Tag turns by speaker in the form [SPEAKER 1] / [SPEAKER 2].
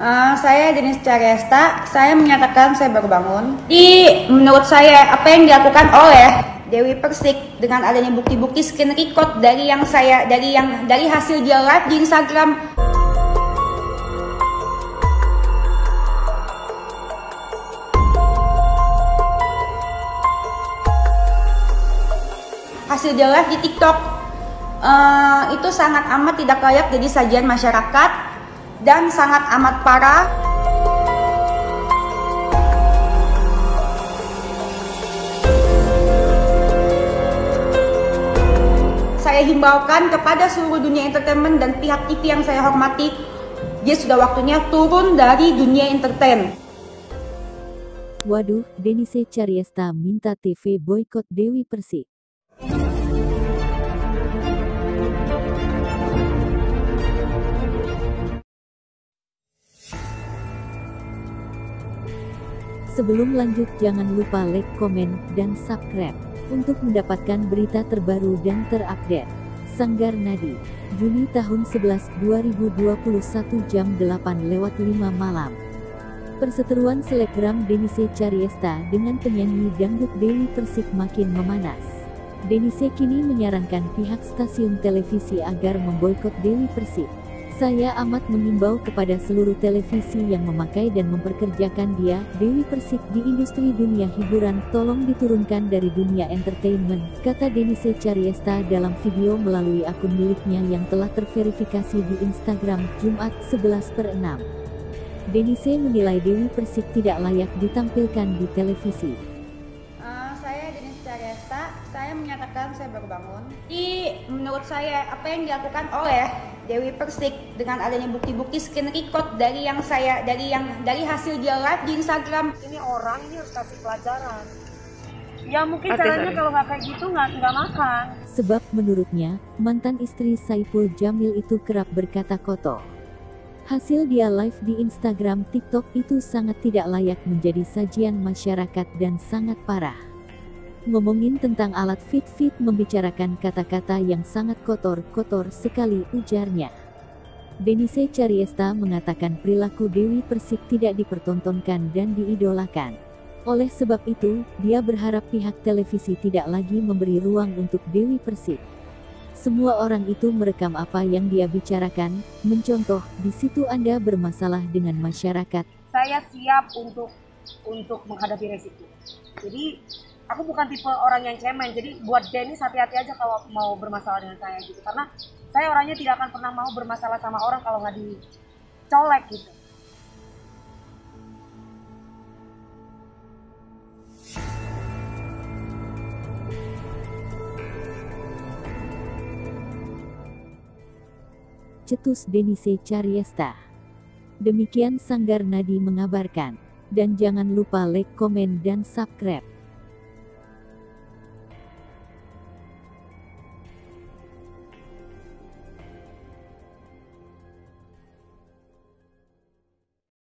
[SPEAKER 1] Uh, saya Denis Cariesta, saya menyatakan saya baru bangun. Di menurut saya apa yang dilakukan oleh Dewi Persik dengan adanya bukti-bukti screen record dari yang saya dari yang dari hasil dia live di Instagram. Hasil dia live di TikTok. Uh, itu sangat amat tidak layak jadi sajian masyarakat dan sangat amat parah. Saya himbaukan kepada seluruh dunia entertainment dan pihak TV yang saya hormati, dia sudah waktunya turun dari dunia entertain.
[SPEAKER 2] Waduh, Denise Cariesta minta TV boykot Dewi Persik. Sebelum lanjut jangan lupa like, komen, dan subscribe untuk mendapatkan berita terbaru dan terupdate. Sanggar Nadi, Juni tahun 11 2021 jam 8 lewat 5 malam. Perseteruan selebgram Denise Cariesta dengan penyanyi dangdut Dewi Persik makin memanas. Denise kini menyarankan pihak stasiun televisi agar memboikot Dewi Persik. Saya amat mengimbau kepada seluruh televisi yang memakai dan memperkerjakan dia, Dewi Persik di industri dunia hiburan, tolong diturunkan dari dunia entertainment, kata Denise Cariesta dalam video melalui akun miliknya yang telah terverifikasi di Instagram, Jumat 11 per 6. Denise menilai Dewi Persik tidak layak ditampilkan di televisi.
[SPEAKER 1] Uh, saya menyatakan saya baru bangun. Di menurut saya apa yang dilakukan oleh Dewi Persik dengan adanya bukti-bukti screen record dari yang saya dari yang dari hasil dia live di Instagram.
[SPEAKER 3] Ini orang ini harus kasih pelajaran. Ya mungkin caranya kalau nggak kayak gitu nggak nggak makan.
[SPEAKER 2] Sebab menurutnya mantan istri Saiful Jamil itu kerap berkata kotor. Hasil dia live di Instagram TikTok itu sangat tidak layak menjadi sajian masyarakat dan sangat parah. Ngomongin tentang alat fit-fit membicarakan kata-kata yang sangat kotor-kotor sekali ujarnya. Denise Cariesta mengatakan perilaku Dewi Persik tidak dipertontonkan dan diidolakan. Oleh sebab itu, dia berharap pihak televisi tidak lagi memberi ruang untuk Dewi Persik. Semua orang itu merekam apa yang dia bicarakan, mencontoh, di situ Anda bermasalah dengan masyarakat.
[SPEAKER 3] Saya siap untuk untuk menghadapi resiko. Jadi aku bukan tipe orang yang cemen jadi buat Dennis hati-hati aja kalau mau bermasalah dengan saya gitu karena saya orangnya tidak akan pernah mau bermasalah sama orang kalau nggak dicolek gitu
[SPEAKER 2] Cetus Denise Cariesta. Demikian Sanggar Nadi mengabarkan. Dan jangan lupa like, komen, dan subscribe.